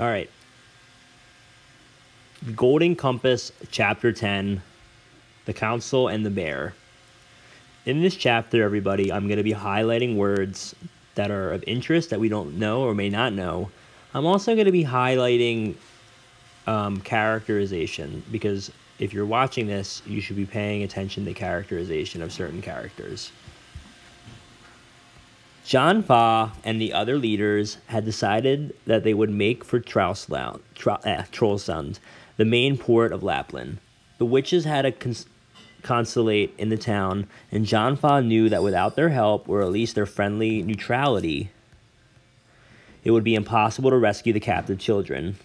All right. Golden Compass, Chapter 10 The Council and the Bear. In this chapter, everybody, I'm going to be highlighting words that are of interest that we don't know or may not know. I'm also going to be highlighting um, characterization because if you're watching this, you should be paying attention to characterization of certain characters. John Faa and the other leaders had decided that they would make for Trollesund, eh, the main port of Lapland. The witches had a cons- consulate in the town, and John Faa knew that without their help, or at least their friendly neutrality, it would be impossible to rescue the captive children.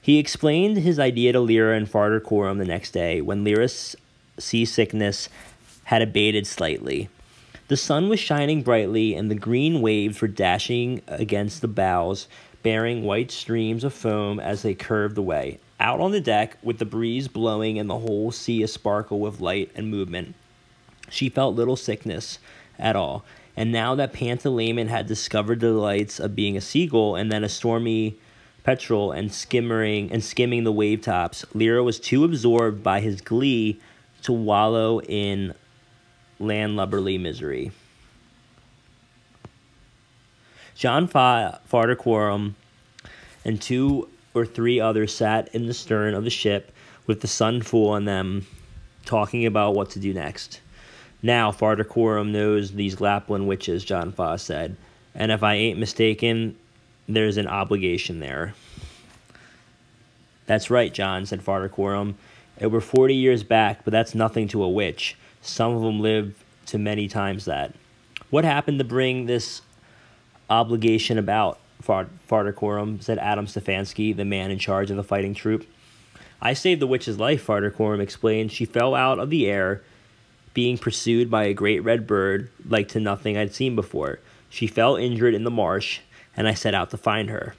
He explained his idea to Lyra and Farder Coram the next day when Lyra's seasickness had abated slightly. The sun was shining brightly, and the green waves were dashing against the bows, bearing white streams of foam as they curved away. Out on the deck, with the breeze blowing and the whole sea a sparkle with light and movement, she felt little sickness at all. And now that Pantalaimon had discovered the delights of being a seagull and then a stormy petrel and skimming and skimming the wave tops, Lyra was too absorbed by his glee to wallow in landlubberly misery. John Farder Coram and two or three others sat in the stern of the ship with the sun full on them, talking about what to do next. Now, Farder Coram knows these Lapland witches, John Faa said, and if I ain't mistaken, there's an obligation there. That's right, John, said Farder Coram. It were 40 years back, but that's nothing to a witch. Some of them live to many times that. What happened to bring this obligation about, Farder Coram, said Adam Stefanski, the man in charge of the fighting troop. I saved the witch's life, Farder Coram explained. She fell out of the air, being pursued by a great red bird like to nothing I'd seen before. She fell injured in the marsh, and I set out to find her.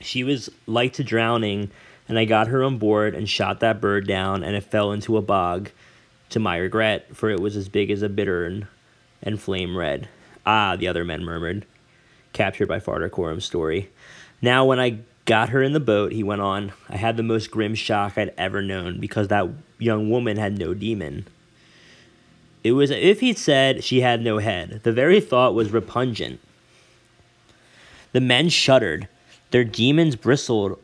She was like to drowning, and I got her on board and shot that bird down, and it fell into a bog to my regret, for it was as big as a bittern and flame red. Ah, the other men murmured, captured by Farder Coram's story. Now, when I got her in the boat, he went on, I had the most grim shock I'd ever known because that young woman had no demon. It was as if he'd said she had no head. The very thought was repugnant. The men shuddered. Their demons bristled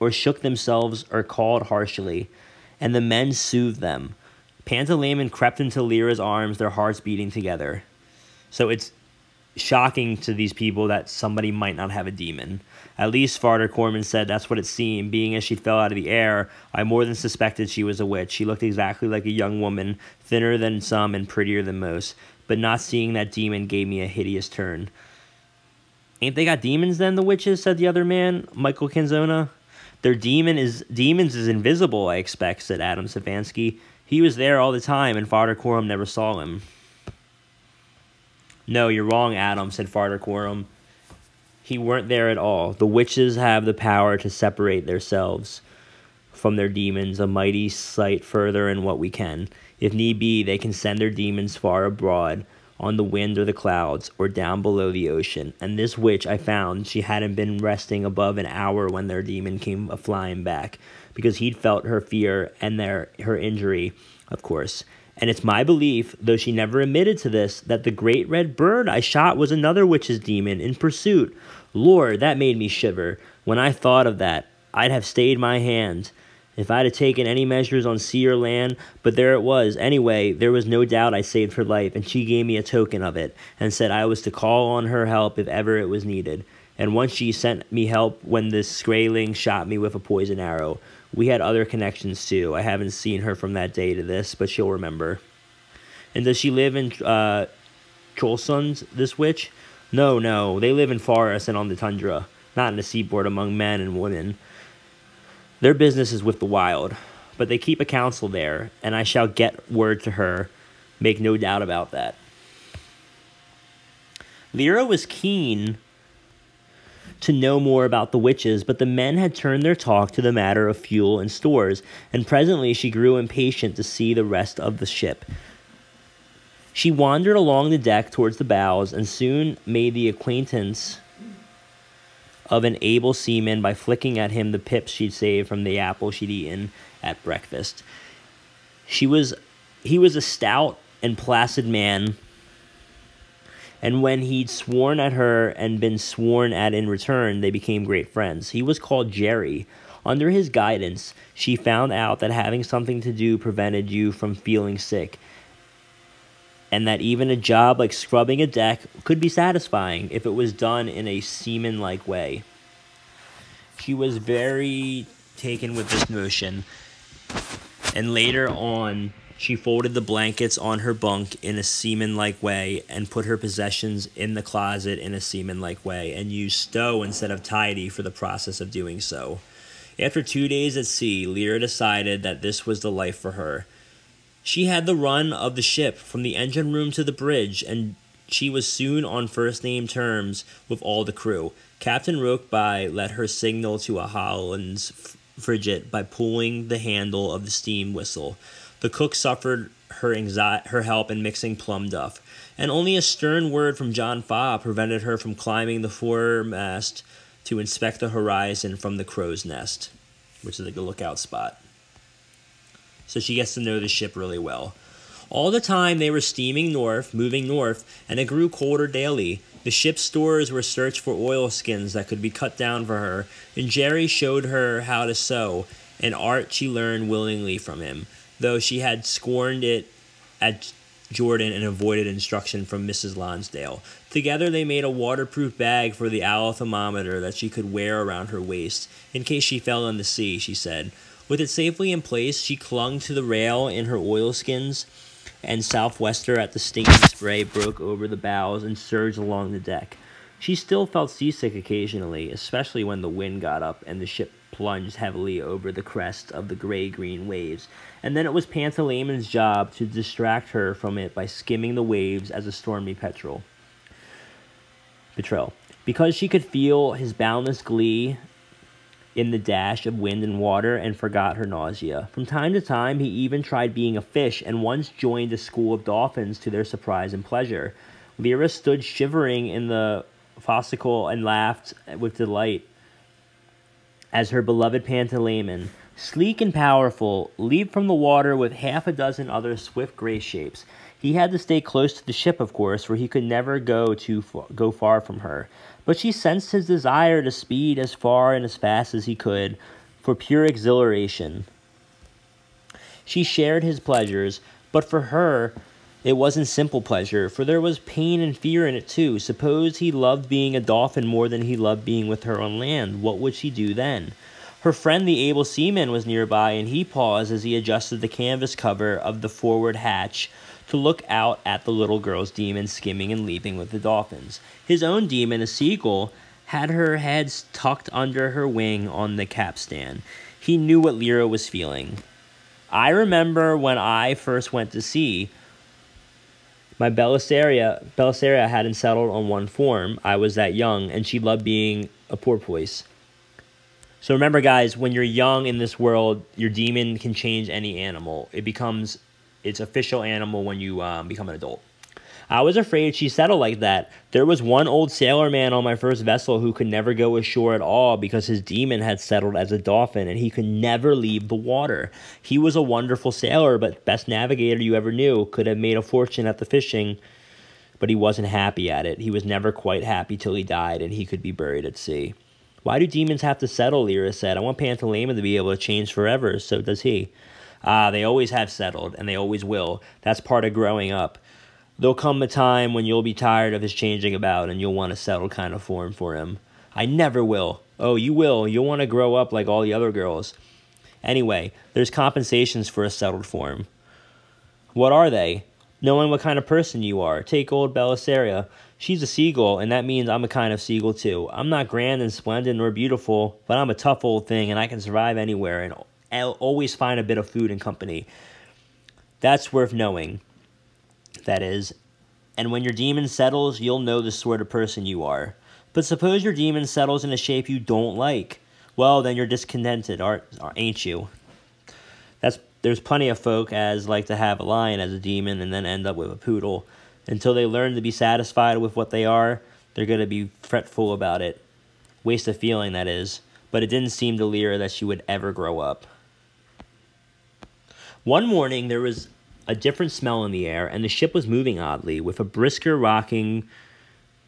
or shook themselves or called harshly, and the men soothed them. Pantalaimon crept into Lyra's arms, their hearts beating together. So it's shocking to these people that somebody might not have a demon. At least Farder Coram said that's what it seemed. Being as she fell out of the air, I more than suspected she was a witch. She looked exactly like a young woman, thinner than some and prettier than most. But not seeing that demon gave me a hideous turn. Ain't they got demons then, the witches? said the other man, Michael Canzona. Their demon is demons is invisible, I expect, said Adam Stefanski. He was there all the time, and Farder Coram never saw him. No, you're wrong, Adam, said Farder Coram. He weren't there at all. The witches have the power to separate themselves from their demons a mighty sight further than what we can. If need be, they can send their demons far abroad on the wind or the clouds, or down below the ocean. And this witch I found, she hadn't been resting above an hour when their demon came a flying back because he'd felt her fear and their her injury, of course. And it's my belief, though she never admitted to this, that the great red bird I shot was another witch's demon in pursuit. Lord, that made me shiver. When I thought of that, I'd have stayed my hand if I'd have taken any measures on sea or land, but there it was. Anyway, there was no doubt I saved her life, and she gave me a token of it, and said I was to call on her help if ever it was needed. And once she sent me help when the Skraeling shot me with a poison arrow. We had other connections too. I haven't seen her from that day to this, but she'll remember. And does she live in uh, Trollesund, this witch? No, no. They live in forests and on the tundra, not in the seaboard among men and women. Their business is with the wild, but they keep a council there, and I shall get word to her. Make no doubt about that. Lyra was keen to know more about the witches, but the men had turned their talk to the matter of fuel and stores, and presently she grew impatient to see the rest of the ship. She wandered along the deck towards the bows and soon made the acquaintance of an able seaman by flicking at him the pips she'd saved from the apple she'd eaten at breakfast. She was he was a stout and placid man, and when he'd sworn at her and been sworn at in return, they became great friends. He was called Jerry. Under his guidance, she found out that having something to do prevented you from feeling sick, and that even a job like scrubbing a deck could be satisfying if it was done in a seaman like way. She was very taken with this notion, and later on, she folded the blankets on her bunk in a seaman like way and put her possessions in the closet in a seaman like way and used stow instead of tidy for the process of doing so. After two days at sea, Lyra decided that this was the life for her. She had the run of the ship from the engine room to the bridge, and she was soon on first name terms with all the crew. Captain Rokeby let her signal to a Hollands frigate by pulling the handle of the steam whistle. The cook suffered her anxiety, her help in mixing plum duff, and only a stern word from John Faa prevented her from climbing the foremast to inspect the horizon from the crow's nest, which is like a lookout spot. So she gets to know the ship really well. All the time they were steaming north, moving north, and it grew colder daily. The ship's stores were searched for oilskins that could be cut down for her, and Jerry showed her how to sew, an art she learned willingly from him though she had scorned it at Jordan and avoided instruction from Mrs. Lonsdale. Together, they made a waterproof bag for the alethiometer that she could wear around her waist in case she fell in the sea, she said. With it safely in place, she clung to the rail in her oilskins, and southwester at the stinging spray broke over the bows and surged along the deck. She still felt seasick occasionally, especially when the wind got up and the ship plunged heavily over the crest of the gray green waves, and then it was Pantalaimon's job to distract her from it by skimming the waves as a stormy petrel. Betrayal. Because she could feel his boundless glee in the dash of wind and water and forgot her nausea. From time to time, he even tried being a fish and once joined a school of dolphins to their surprise and pleasure. Lyra stood shivering in the fo'c'sle and laughed with delight as her beloved Pantalaimon, sleek and powerful, leaped from the water with half a dozen other swift gray shapes. He had to stay close to the ship, of course, for he could never go too far, go far from her. But she sensed his desire to speed as far and as fast as he could for pure exhilaration. She shared his pleasures, but for her, it wasn't simple pleasure, for there was pain and fear in it too. Suppose he loved being a dolphin more than he loved being with her on land. What would she do then? Her friend, the able seaman, was nearby, and he paused as he adjusted the canvas cover of the forward hatch to look out at the little girl's demon skimming and leaping with the dolphins. His own demon, a seagull, had her head tucked under her wing on the capstan. He knew what Lyra was feeling. I remember when I first went to sea, my Belisarius, Belisarius hadn't settled on one form. I was that young, and she loved being a porpoise. So remember, guys, when you're young in this world, your demon can change any animal. It becomes its official animal when you um, become an adult. I was afraid she settled like that. There was one old sailor man on my first vessel who could never go ashore at all because his demon had settled as a dolphin and he could never leave the water. He was a wonderful sailor, but best navigator you ever knew, could have made a fortune at the fishing, but he wasn't happy at it. He was never quite happy till he died and he could be buried at sea. Why do demons have to settle? Lyra said. I want Pantalaimon to be able to change forever, so does he. Ah, they always have settled, and they always will. That's part of growing up there'll come a time when you'll be tired of his changing about and you'll want a settled kind of form for him. I never will. Oh, you will. You'll want to grow up like all the other girls. Anyway, there's compensations for a settled form. What are they? Knowing what kind of person you are. Take old Belisarius. She's a seagull, and that means I'm a kind of seagull too. I'm not grand and splendid nor beautiful, but I'm a tough old thing, and I can survive anywhere and I'll always find a bit of food and company. That's worth knowing that is, and when your demon settles, you'll know the sort of person you are. But suppose your demon settles in a shape you don't like. Well, then you're discontented, aren't, ain't you? That's there's plenty of folk as like to have a lion as a demon and then end up with a poodle. Until they learn to be satisfied with what they are, they're going to be fretful about it. Waste of feeling, that is. But it didn't seem to Lyra that she would ever grow up. One morning, there was a different smell in the air, and the ship was moving oddly, with a brisker rocking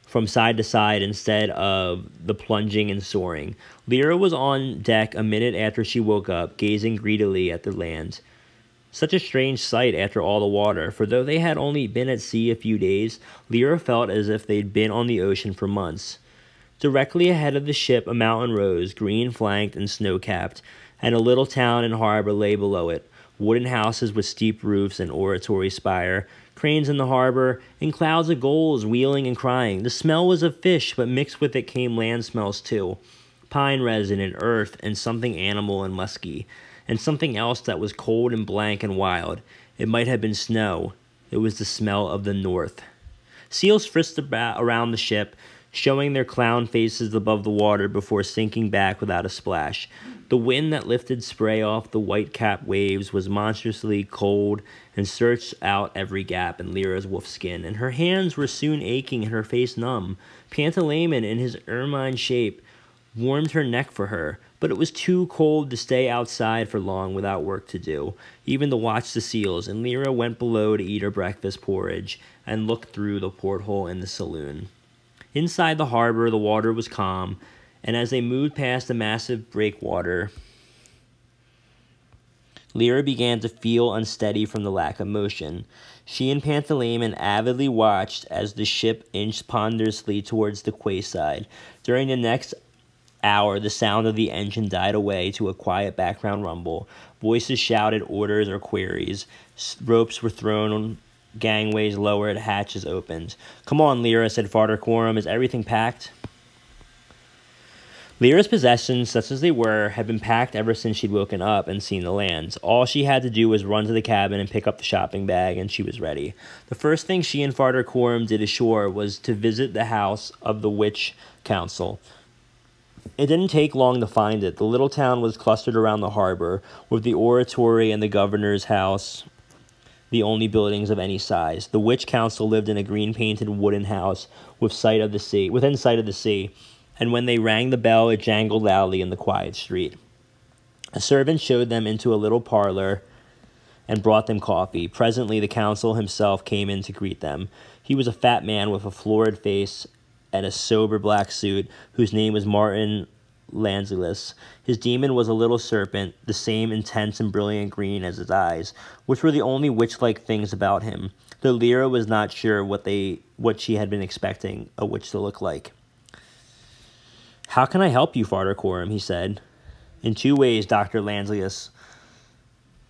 from side to side instead of the plunging and soaring. Lyra was on deck a minute after she woke up, gazing greedily at the land. Such a strange sight after all the water, for though they had only been at sea a few days, Lyra felt as if they'd been on the ocean for months. Directly ahead of the ship, a mountain rose, green flanked and snow capped, and a little town and harbor lay below it. Wooden houses with steep roofs and oratory spire, cranes in the harbor, and clouds of gulls wheeling and crying. The smell was of fish, but mixed with it came land smells too pine resin and earth, and something animal and musky and something else that was cold and blank and wild. It might have been snow. It was the smell of the north. Seals frisked about around the ship, showing their clown faces above the water before sinking back without a splash. The wind that lifted spray off the white capped waves was monstrously cold and searched out every gap in Lyra's wolf skin, and her hands were soon aching and her face numb. Pantalaimon, in his ermine shape, warmed her neck for her, but it was too cold to stay outside for long without work to do, even to watch the seals, and Lyra went below to eat her breakfast porridge and look through the porthole in the saloon. Inside the harbor, the water was calm, and as they moved past the massive breakwater, Lyra began to feel unsteady from the lack of motion. She and Pantaleon avidly watched as the ship inched ponderously towards the quayside. During the next hour, the sound of the engine died away to a quiet background rumble. Voices shouted orders or queries. Ropes were thrown gangways lowered, hatches opened. Come on, Lyra, said Farder Coram. Is everything packed? Lyra's possessions, such as they were, had been packed ever since she'd woken up and seen the lands. All she had to do was run to the cabin and pick up the shopping bag, and she was ready. The first thing she and Farder Coram did ashore was to visit the house of the Witch Council. It didn't take long to find it. The little town was clustered around the harbor, with the oratory and the governor's house the only buildings of any size. The witch council lived in a green painted wooden house with sight of the sea, within sight of the sea, and when they rang the bell it jangled loudly in the quiet street. A servant showed them into a little parlor and brought them coffee. Presently the council himself came in to greet them. He was a fat man with a florid face and a sober black suit, whose name was Martin Lanselius. His demon was a little serpent, the same intense and brilliant green as his eyes, which were the only witch-like things about him. Though Lyra was not sure what they what she had been expecting a witch to look like. How can I help you, Farder Coram? he said. In two ways, Dr. Lanselius.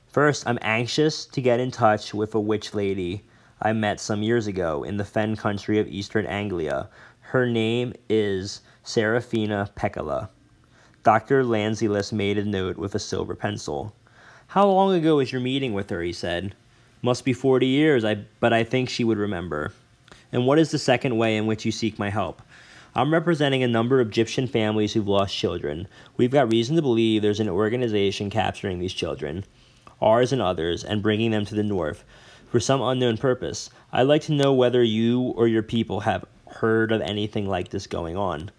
First, I'm anxious to get in touch with a witch lady I met some years ago in the fen country of eastern Anglia. Her name is Seraphina Pekkala. Dr. Lanselius made a note with a silver pencil. How long ago was your meeting with her? he said. Must be forty years, I, but I think she would remember. And what is the second way in which you seek my help? I'm representing a number of Egyptian families who've lost children. We've got reason to believe there's an organization capturing these children, ours and others, and bringing them to the north for some unknown purpose. I'd like to know whether you or your people have heard of anything like this going on.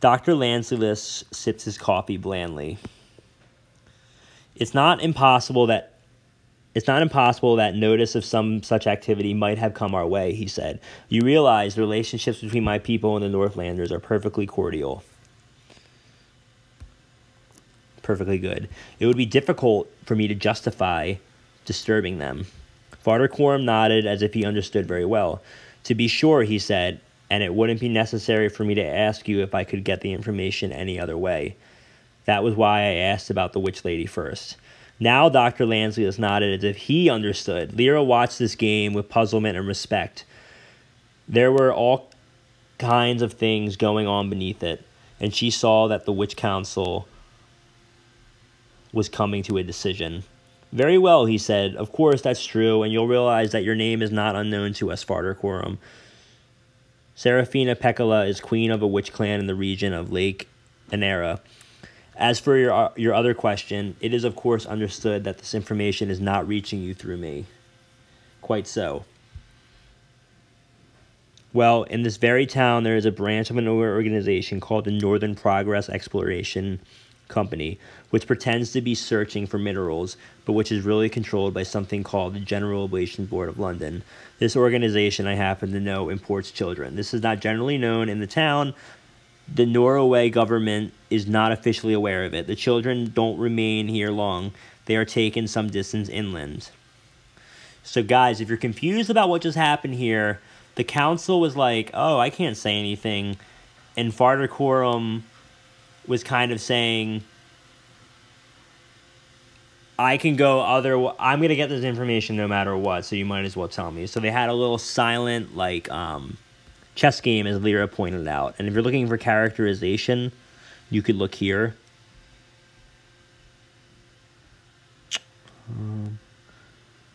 Dr. Lanselius sips his coffee blandly. It's not impossible that it's not impossible that notice of some such activity might have come our way, he said. You realize the relationships between my people and the Northlanders are perfectly cordial. Perfectly good. It would be difficult for me to justify disturbing them. Farder Coram nodded as if he understood very well. To be sure, he said, and it wouldn't be necessary for me to ask you if I could get the information any other way. That was why I asked about the witch lady first. Now Dr. Lanselius nodded as if he understood. Lyra watched this game with puzzlement and respect. There were all kinds of things going on beneath it, and she saw that the witch council was coming to a decision. Very well, he said. Of course, that's true, and you'll realize that your name is not unknown to us, Farder Coram. Seraphina Pekkala is queen of a witch clan in the region of Lake Enara. As for your, uh, your other question, it is of course understood that this information is not reaching you through me. Quite so. Well, in this very town, there is a branch of an organization called the Northern Progress Exploration Company, which pretends to be searching for minerals, but which is really controlled by something called the General Oblation Board of London. This organization, I happen to know, imports children. This is not generally known in the town. The Norway government is not officially aware of it. The children don't remain here long, they are taken some distance inland. So, guys, if you're confused about what just happened here, the council was like, oh, I can't say anything. And Farder Coram was kind of saying, I can go other. I'm gonna get this information no matter what, so you might as well tell me. So they had a little silent like um, chess game, as Lyra pointed out. And if you're looking for characterization, you could look here. Um,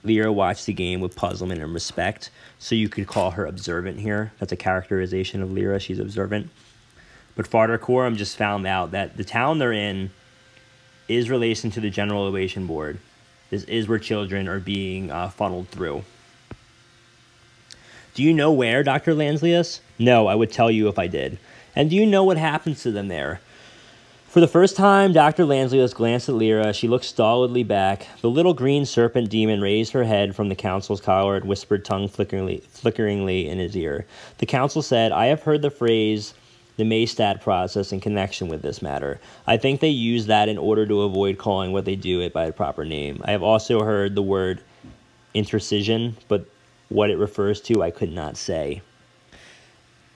Lyra watched the game with puzzlement and respect, so you could call her observant here. That's a characterization of Lyra. She's observant. But Farder Coram just found out that the town they're in is relation to the General Oblation Board. This is where children are being uh, funneled through. Do you know where, Dr. Lanselius? No, I would tell you if I did. And do you know what happens to them there? For the first time, Dr. Lanselius glanced at Lyra. She looked stolidly back. The little green serpent demon raised her head from the council's collar and whispered tongue flickeringly, flickeringly in his ear. The council said, I have heard the phrase the Maystadt process in connection with this matter. I think they use that in order to avoid calling what they do it by a proper name. I have also heard the word intercision, but what it refers to I could not say.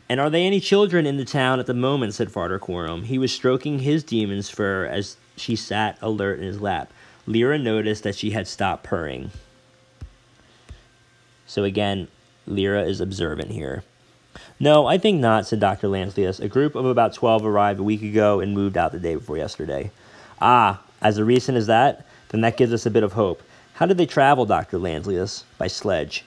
And are there any children in the town at the moment? said Farder Coram. He was stroking his demon's fur as she sat alert in his lap. Lyra noticed that she had stopped purring. So again, Lyra is observant here. No, I think not, said Dr. Lanselius. A group of about 12 arrived a week ago and moved out the day before yesterday. Ah, as recent as that? Then that gives us a bit of hope. How did they travel, Dr. Lanselius? By sledge.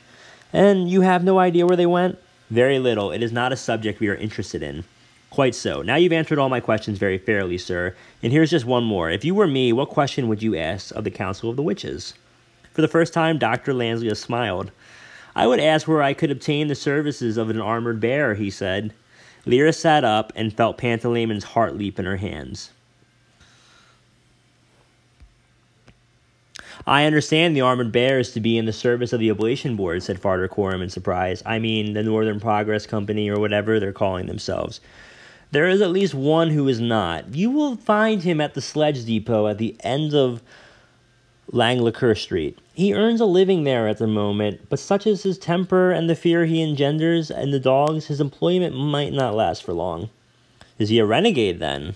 And you have no idea where they went? Very little. It is not a subject we are interested in. Quite so. Now you've answered all my questions very fairly, sir. And here's just one more. If you were me, what question would you ask of the Council of the Witches? For the first time, Dr. Lanselius smiled. I would ask where I could obtain the services of an armored bear, he said. Lyra sat up and felt Pantalaimon's heart leap in her hands. I understand the armored bear is to be in the service of the oblation board, said Farder Coram in surprise. I mean, the Northern Progress Company or whatever they're calling themselves. There is at least one who is not. You will find him at the sledge depot at the end of Langlokur Street. He earns a living there at the moment, but such is his temper and the fear he engenders and the dogs, his employment might not last for long. Is he a renegade then?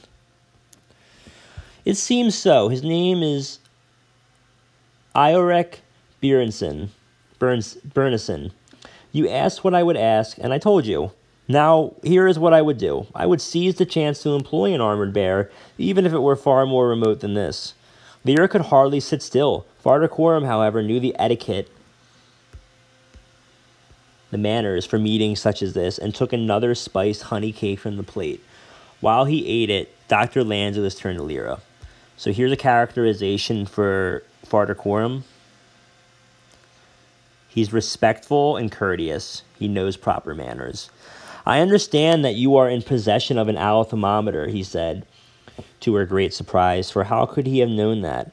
It seems so. His name is Iorek Björnsson. Burns, Byrnison. You asked what I would ask, and I told you. Now, here is what I would do. I would seize the chance to employ an armored bear, even if it were far more remote than this. Lyra could hardly sit still. Farder Coram, however, knew the etiquette, the manners for meetings such as this, and took another spiced honey cake from the plate. While he ate it, Dr. Lanselius turned to Lyra. So here's a characterization for Farder Coram. He's respectful and courteous. He knows proper manners. I understand that you are in possession of an alethiometer, he said to her great surprise, for how could he have known that?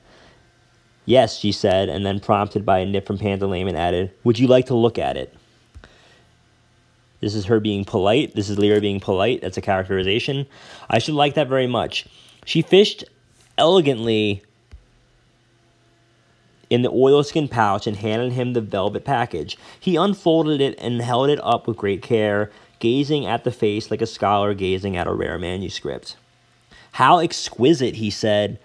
Yes, she said, and then prompted by a nip from Pantalaimon added, Would you like to look at it? This is her being polite. This is Lyra being polite. That's a characterization. I should like that very much. She fished elegantly in the oilskin pouch and handed him the velvet package. He unfolded it and held it up with great care, gazing at the face like a scholar gazing at a rare manuscript. How exquisite, he said.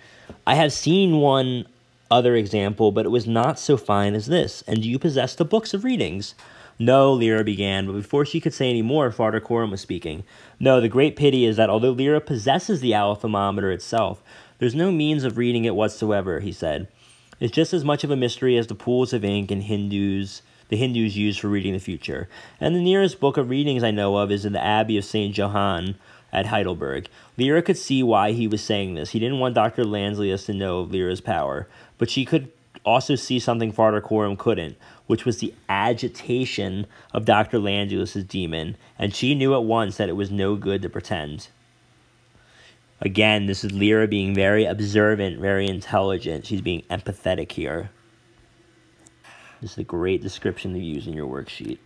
I have seen one other example, but it was not so fine as this. And do you possess the books of readings? No, Lyra began, but before she could say any more, Farder Coram was speaking. No, the great pity is that although Lyra possesses the alethiometer itself, there's no means of reading it whatsoever, he said. It's just as much of a mystery as the pools of ink and Hindus the Hindus use for reading the future. And the nearest book of readings I know of is in the Abbey of St. Johann, at Heidelberg. Lyra could see why he was saying this. He didn't want Dr. Lanselius to know of Lyra's power, but she could also see something Farder Coram couldn't, which was the agitation of Dr. Lanselius's demon, and she knew at once that it was no good to pretend. Again, this is Lyra being very observant, very intelligent. She's being empathetic here. This is a great description to use in your worksheet.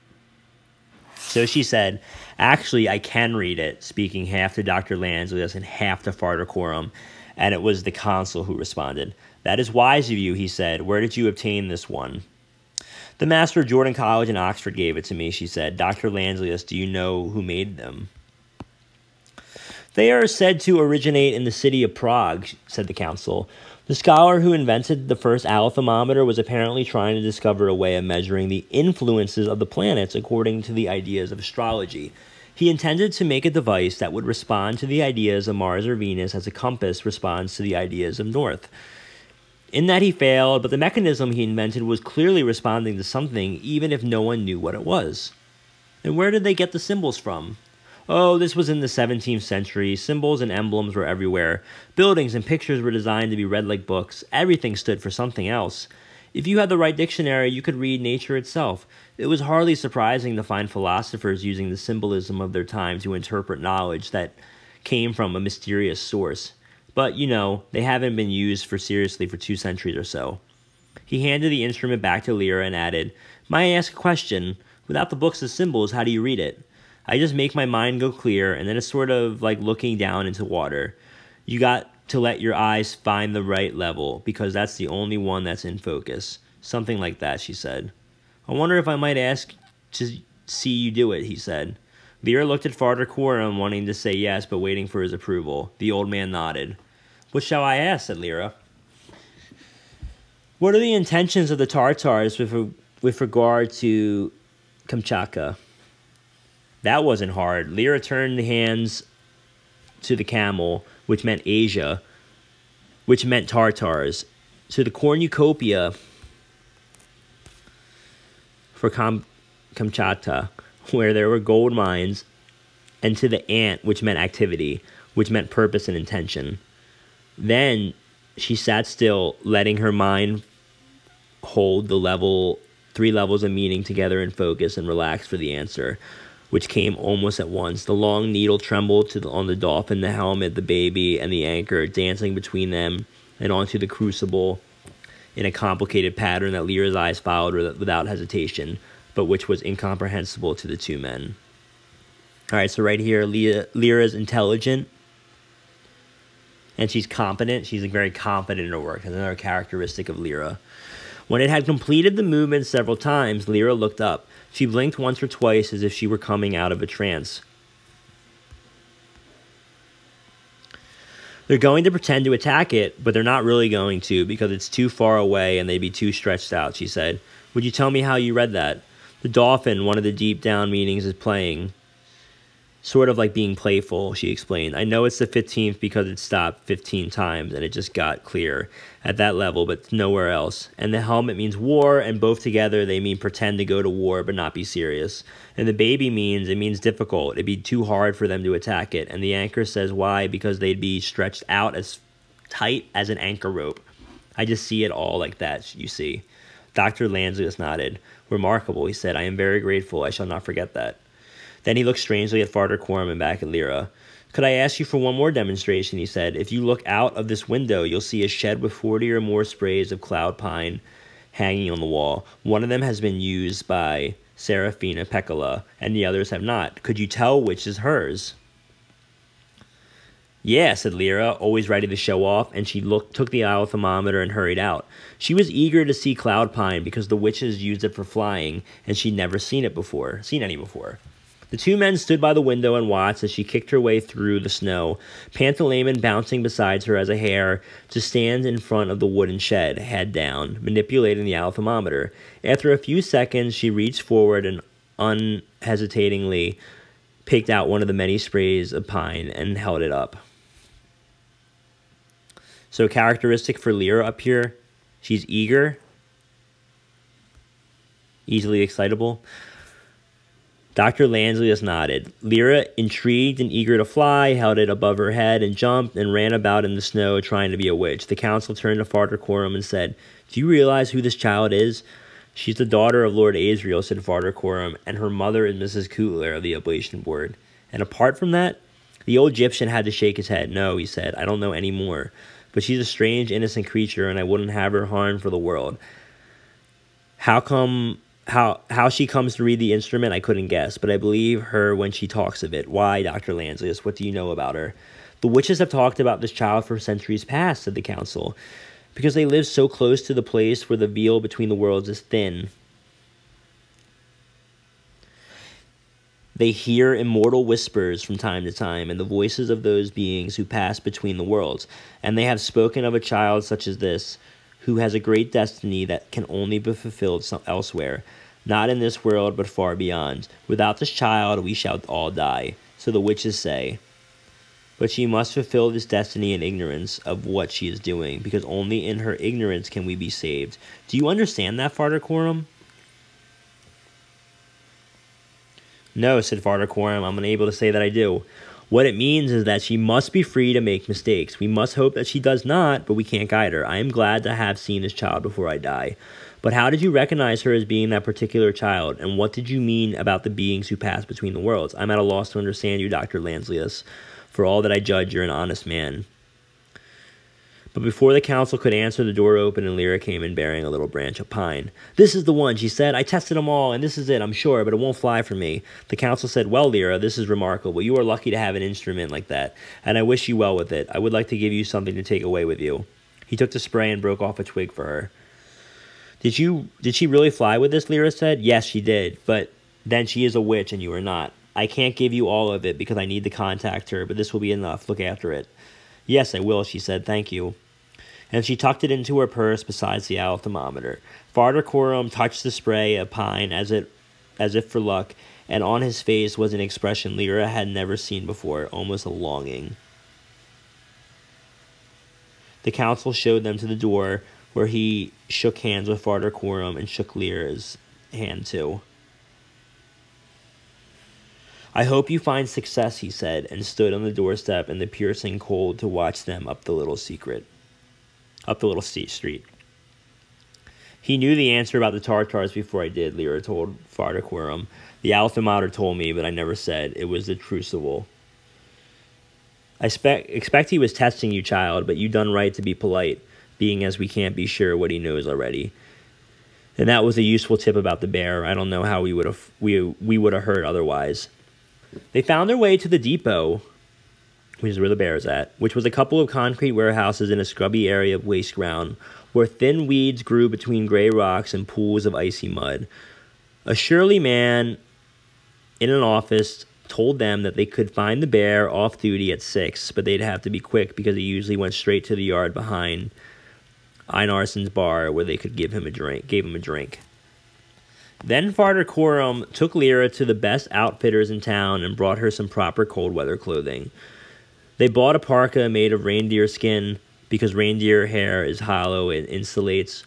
So she said, Actually, I can read it, speaking half to Dr. Lanselius and half to Farder Coram. And it was the consul who responded. That is wise of you, he said. Where did you obtain this one? The master of Jordan College in Oxford gave it to me, she said. Dr. Lanselius, do you know who made them? They are said to originate in the city of Prague, said the council. The scholar who invented the first thermometer was apparently trying to discover a way of measuring the influences of the planets according to the ideas of astrology. He intended to make a device that would respond to the ideas of Mars or Venus as a compass responds to the ideas of North. In that he failed, but the mechanism he invented was clearly responding to something, even if no one knew what it was. And where did they get the symbols from? Oh, this was in the 17th century. Symbols and emblems were everywhere. Buildings and pictures were designed to be read like books. Everything stood for something else. If you had the right dictionary, you could read nature itself. It was hardly surprising to find philosophers using the symbolism of their time to interpret knowledge that came from a mysterious source. But, you know, they haven't been used for seriously for two centuries or so. He handed the instrument back to Lyra and added, May I ask a question? Without the books of symbols, how do you read it? I just make my mind go clear, and then it's sort of like looking down into water. You got to let your eyes find the right level, because that's the only one that's in focus. Something like that, she said. I wonder if I might ask to see you do it, he said. Lyra looked at Farder Coram, wanting to say yes, but waiting for his approval. The old man nodded. What shall I ask? said Lyra. What are the intentions of the Tartars with, with regard to Kamchatka? That wasn't hard. Lyra turned the hands to the camel, which meant Asia, which meant Tartars, to the cornucopia for Kam Kamchatka, where there were gold mines, and to the ant, which meant activity, which meant purpose and intention. Then she sat still, letting her mind hold the level three levels of meaning together in focus and relax for the answer, which came almost at once. The long needle trembled to the, on the dolphin, the helmet, the baby, and the anchor, dancing between them and onto the crucible in a complicated pattern that Lyra's eyes followed without hesitation, but which was incomprehensible to the two men. All right, so right here, Lyra's intelligent and she's competent. She's very competent in her work. That's another characteristic of Lyra. When it had completed the movement several times, Lyra looked up. She blinked once or twice as if she were coming out of a trance. They're going to pretend to attack it, but they're not really going to because it's too far away and they'd be too stretched out, she said. Would you tell me how you read that? The dolphin, one of the deep down meanings, is playing sort of like being playful, she explained. I know it's the 15th because it stopped 15 times and it just got clear at that level, but nowhere else. And the helmet means war, and both together they mean pretend to go to war but not be serious. And the baby means it means difficult. It'd be too hard for them to attack it. And the anchor says why? Because they'd be stretched out as tight as an anchor rope. I just see it all like that, you see. Dr. Lanselius nodded. Remarkable, he said. I am very grateful. I shall not forget that. Then he looked strangely at Farder Coram and back at Lyra. Could I ask you for one more demonstration? He said. If you look out of this window, you'll see a shed with 40 or more sprays of cloud pine hanging on the wall. One of them has been used by Seraphina Pekkala, and the others have not. Could you tell which is hers? Yeah, said Lyra, always ready to show off, and she looked, took the alethiometer and hurried out. She was eager to see cloud pine because the witches used it for flying, and she'd never seen it before, seen any before. The two men stood by the window and watched as she kicked her way through the snow, Pantalaimon bouncing beside her as a hare to stand in front of the wooden shed, head down, manipulating the thermometer. After a few seconds, she reached forward and unhesitatingly picked out one of the many sprays of pine and held it up. So, characteristic for Lyra up here, she's eager, easily excitable. Dr. Lanselius nodded. Lyra, intrigued and eager to fly, held it above her head and jumped and ran about in the snow trying to be a witch. The council turned to Coram and said, Do you realize who this child is? She's the daughter of Lord Asriel, said Farder Coram, and her mother is Mrs. Coulter of the Oblation Board. And apart from that, the old Egyptian had to shake his head. No, he said, I don't know any more. But she's a strange, innocent creature, and I wouldn't have her harmed for the world. How come how how she comes to read the instrument, I couldn't guess, but I believe her when she talks of it. Why, Dr. Lanselius? What do you know about her? The witches have talked about this child for centuries past, said the council, because they live so close to the place where the veil between the worlds is thin. They hear immortal whispers from time to time, and the voices of those beings who pass between the worlds, and they have spoken of a child such as this who has a great destiny that can only be fulfilled elsewhere, not in this world, but far beyond. Without this child, we shall all die, so the witches say. But she must fulfill this destiny in ignorance of what she is doing, because only in her ignorance can we be saved. Do you understand that, Farder Coram? No, said Farder Coram. I'm unable to say that I do. What it means is that she must be free to make mistakes. We must hope that she does not, but we can't guide her. I am glad to have seen this child before I die. But how did you recognize her as being that particular child, and what did you mean about the beings who pass between the worlds? I'm at a loss to understand you, Dr. Lanselius. For all that I judge, you're an honest man. But before the council could answer, the door opened and Lyra came in bearing a little branch of pine. This is the one, she said. I tested them all, and this is it, I'm sure, but it won't fly for me. The council said, Well, Lyra, this is remarkable. You are lucky to have an instrument like that, and I wish you well with it. I would like to give you something to take away with you. He took the spray and broke off a twig for her. Did you did she really fly with this? Lyra said. Yes, she did, but then she is a witch and you are not. I can't give you all of it because I need to contact her, but this will be enough. Look after it. Yes, I will, she said. Thank you and she tucked it into her purse beside the alethiometer. Farder Coram touched the spray of pine as it as if for luck, and on his face was an expression Lyra had never seen before, almost a longing. The council showed them to the door, where he shook hands with Farder Coram and shook Lyra's hand too. I hope you find success, he said, and stood on the doorstep in the piercing cold to watch them up the little secret up the little street. He knew the answer about the Tartars before I did, Lyra told Farder Coram. The Alethiometer told me, but I never said. It was the Crucible. I spe- expect he was testing you, child, but you done right to be polite, being as we can't be sure what he knows already. And that was a useful tip about the bear. I don't know how we would have we we would have heard otherwise. They found their way to the depot, which is where the bear is at, which was a couple of concrete warehouses in a scrubby area of waste ground, where thin weeds grew between gray rocks and pools of icy mud. A surly man in an office told them that they could find the bear off duty at 6, but they'd have to be quick because he usually went straight to the yard behind Einarsson's bar where they could give him a drink, gave him a drink. Then Farder Coram took Lyra to the best outfitters in town and brought her some proper cold weather clothing. They bought a parka made of reindeer skin because reindeer hair is hollow and insulates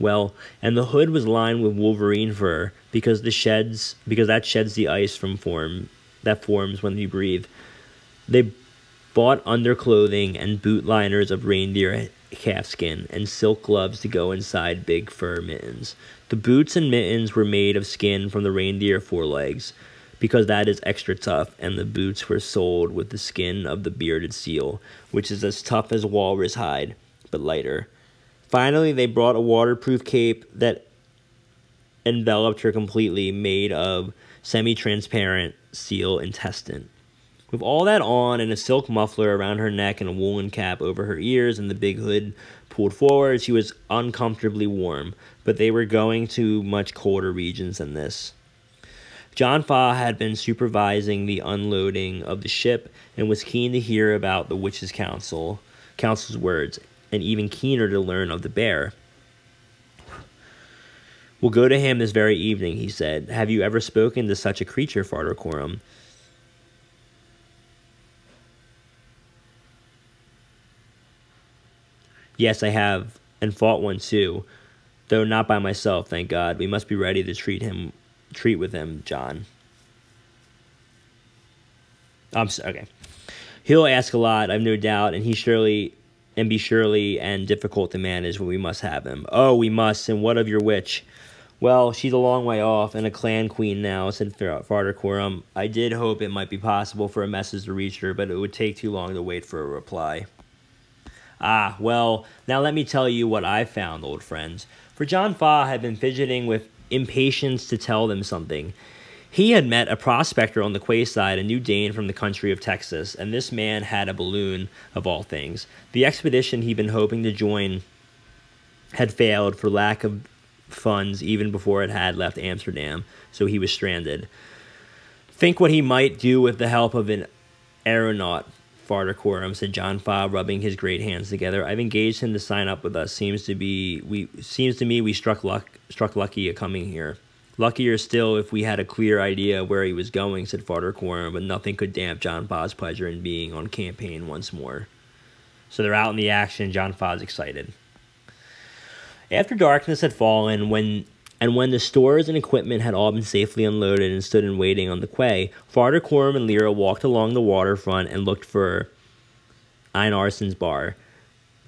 well, and the hood was lined with wolverine fur because the sheds because that sheds the ice from form that forms when you breathe. They bought underclothing and boot liners of reindeer calfskin and silk gloves to go inside big fur mittens. The boots and mittens were made of skin from the reindeer forelegs because that is extra tough, and the boots were soled with the skin of the bearded seal, which is as tough as walrus hide, but lighter. Finally, they brought a waterproof cape that enveloped her completely, made of semi transparent seal intestine. With all that on and a silk muffler around her neck and a woolen cap over her ears and the big hood pulled forward, she was uncomfortably warm, but they were going to much colder regions than this. John Faa had been supervising the unloading of the ship and was keen to hear about the witch's council, council's words, and even keener to learn of the bear. We'll go to him this very evening, he said. Have you ever spoken to such a creature, Farder Coram? Yes, I have, and fought one too, though not by myself, thank God. We must be ready to treat him treat with him, John. I'm sorry, okay. He'll ask a lot, I've no doubt, and he surely and be surely and difficult to manage when we must have him. Oh, we must, and what of your witch? Well, she's a long way off and a clan queen now, said Farder Coram. I did hope it might be possible for a message to reach her, but it would take too long to wait for a reply. Ah, well, now let me tell you what I found, old friends. For John Faa had been fidgeting with impatience to tell them something. He had met a prospector on the quayside, a new Dane from the country of Texas, and this man had a balloon, of all things. The expedition he'd been hoping to join had failed for lack of funds even before it had left Amsterdam, so he was stranded. Think what he might do with the help of an aeronaut, Farder Coram, said John Faa, rubbing his great hands together. I've engaged him to sign up with us. Seems to be we seems to me we struck luck struck lucky at coming here. Luckier still if we had a clear idea where he was going, said Farder Coram, but nothing could damp John Faa's pleasure in being on campaign once more. So they're out in the action. John Faa's excited. After darkness had fallen, when and when the stores and equipment had all been safely unloaded and stood in waiting on the quay, Farder Coram and Lyra walked along the waterfront and looked for Einarsson's bar,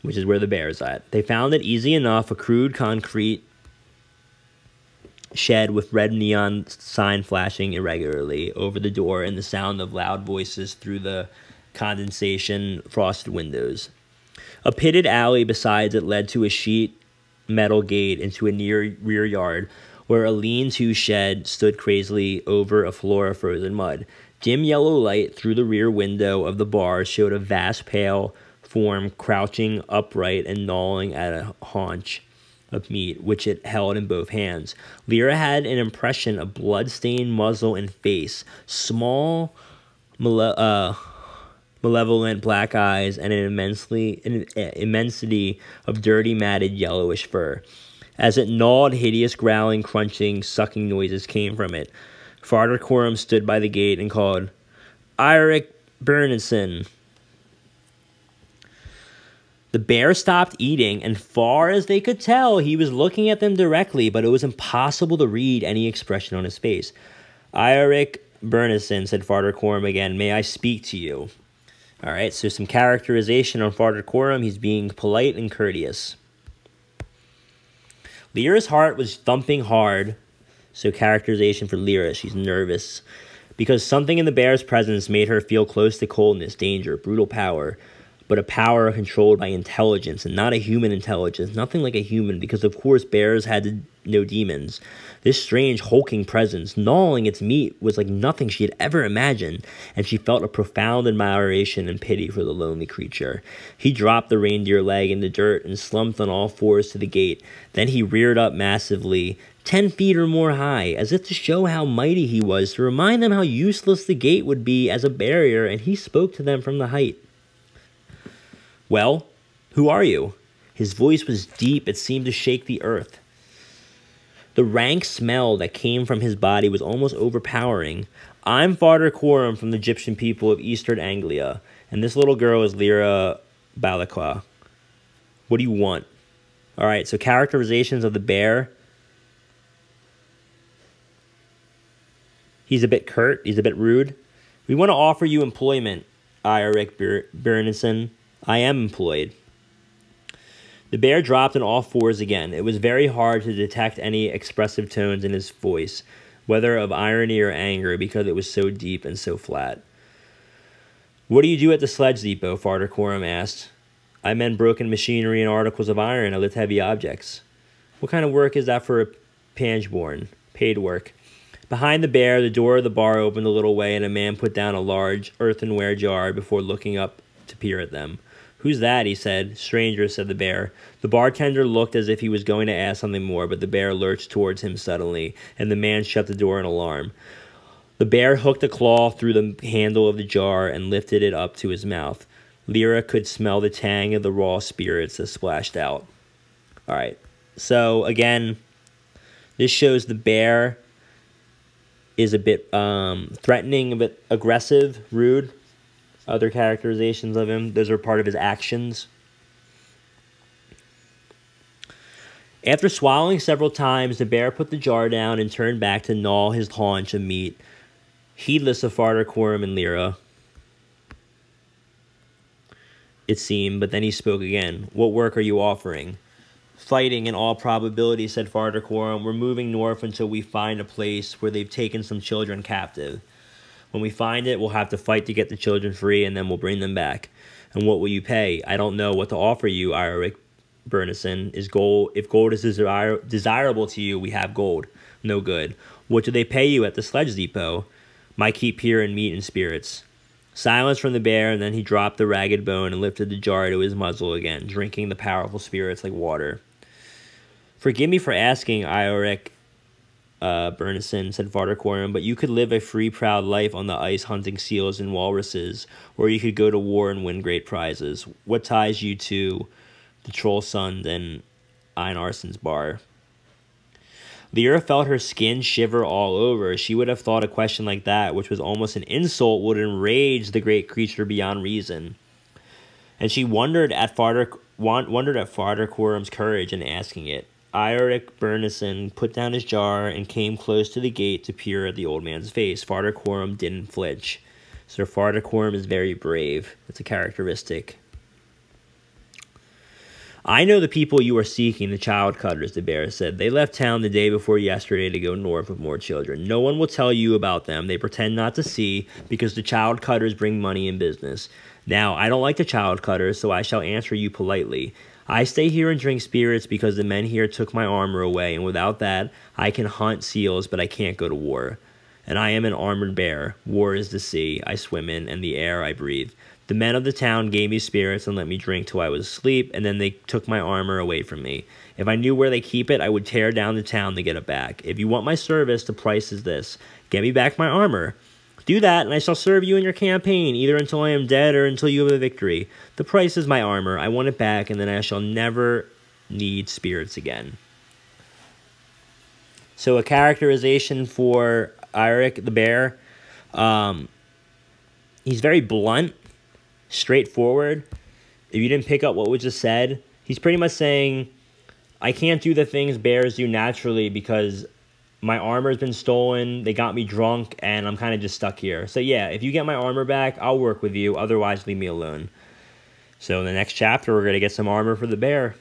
which is where the bear's at. They found it easy enough, a crude concrete shed with red neon sign flashing irregularly over the door and the sound of loud voices through the condensation frosted windows. A pitted alley besides it led to a sheet metal gate into a near rear yard where a lean to shed stood crazily over a floor of frozen mud. Dim yellow light through the rear window of the bar showed a vast pale form crouching upright and gnawing at a haunch of meat, which it held in both hands. Lyra had an impression of blood-stained muzzle and face, small, uh, malevolent black eyes, and an immensely an eh, immensity of dirty, matted, yellowish fur. As it gnawed, hideous growling, crunching, sucking noises came from it. Farder Coram stood by the gate and called, Iorek Byrnison. The bear stopped eating, and far as they could tell, he was looking at them directly, but it was impossible to read any expression on his face. Iorek Byrnison, said Farder Coram again, may I speak to you? All right, so some characterization on Farder Coram. He's being polite and courteous. Lyra's heart was thumping hard, so characterization for Lyra, she's nervous. Because something in the bear's presence made her feel close to coldness, danger, brutal power but a power controlled by intelligence and not a human intelligence, nothing like a human, because of course bears had no demons. This strange, hulking presence, gnawing its meat, was like nothing she had ever imagined, and she felt a profound admiration and pity for the lonely creature. He dropped the reindeer leg in the dirt and slumped on all fours to the gate. Then he reared up massively, ten feet or more high, as if to show how mighty he was, to remind them how useless the gate would be as a barrier, and he spoke to them from the height. Well, who are you? His voice was deep, it seemed to shake the earth. The rank smell that came from his body was almost overpowering. I'm Farder Coram from the Egyptian people of Eastern Anglia, and this little girl is Lyra Belacqua. What do you want? All right, so characterizations of the bear. He's a bit curt, he's a bit rude. We want to offer you employment, Iorek Byrnison. I am employed. The bear dropped on all fours again. It was very hard to detect any expressive tones in his voice, whether of irony or anger, because it was so deep and so flat. What do you do at the sledge depot? Farder Coram asked. I mend broken machinery and articles of iron. I lift heavy objects. What kind of work is that for a panserbjørne? Paid work. Behind the bear, the door of the bar opened a little way, and a man put down a large earthenware jar before looking up to peer at them. Who's that? he said. Stranger, said the bear. The bartender looked as if he was going to ask something more, but the bear lurched towards him suddenly, and the man shut the door in alarm. The bear hooked a claw through the handle of the jar and lifted it up to his mouth. Lyra could smell the tang of the raw spirits that splashed out. All right. So, again, this shows the bear is a bit um, threatening, a bit aggressive, rude other characterizations of him. Those are part of his actions. After swallowing several times, the bear put the jar down and turned back to gnaw his haunch of meat, heedless of Farder Coram and Lyra. it seemed, but then he spoke again. What work are you offering? Fighting in all probability, said Farder Coram. We're moving north until we find a place where they've taken some children captive. When we find it, we'll have to fight to get the children free, and then we'll bring them back. And what will you pay? I don't know what to offer you, Iorek Byrnison. Is gold if gold is desir desirable to you, we have gold. No good. What do they pay you at the sledge depot? My keep here in meat and spirits. Silence from the bear, and then he dropped the ragged bone and lifted the jar to his muzzle again, drinking the powerful spirits like water. Forgive me for asking, Iorek uh, Byrnison, said Farder Coram, but you could live a free, proud life on the ice hunting seals and walruses, or you could go to war and win great prizes. What ties you to the Trollesund and Einarsson's bar? Lyra felt her skin shiver all over. She would have thought a question like that, which was almost an insult, would enrage the great creature beyond reason. And she wondered at Farder wondered at Farder Coram's courage in asking it. Iorek Byrnison put down his jar and came close to the gate to peer at the old man's face. Farder Coram didn't flinch. Sir Farder Coram is very brave. That's a characteristic I know the people you are seeking, the child cutters, the bear said. They left town the day before yesterday to go north with more children. No one will tell you about them. They pretend not to see because the child cutters bring money and business. Now, I don't like the child cutters, so I shall answer you politely. I stay here and drink spirits because the men here took my armor away, and without that, I can hunt seals, but I can't go to war. And I am an armored bear. War is the sea I swim in, and the air I breathe. The men of the town gave me spirits and let me drink till I was asleep, and then they took my armor away from me. If I knew where they keep it, I would tear down the town to get it back. If you want my service, the price is this get me back my armor. Do that, and I shall serve you in your campaign, either until I am dead or until you have a victory. The price is my armor. I want it back, and then I shall never need spirits again. So, a characterization for Iorek the bear. Um, he's very blunt straightforward. If you didn't pick up what was just said, he's pretty much saying, I can't do the things bears do naturally because my armor's been stolen, they got me drunk, and I'm kind of just stuck here. So, yeah, if you get my armor back, I'll work with you. Otherwise, leave me alone. So, in the next chapter, we're going to get some armor for the bear.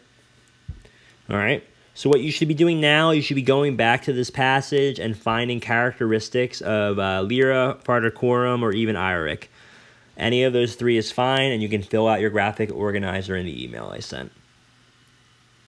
All right. So, what you should be doing now, you should be going back to this passage and finding characteristics of uh, Lyra, Farder Coram, or even Iorek. Any of those three is fine, and you can fill out your graphic organizer in the email I sent.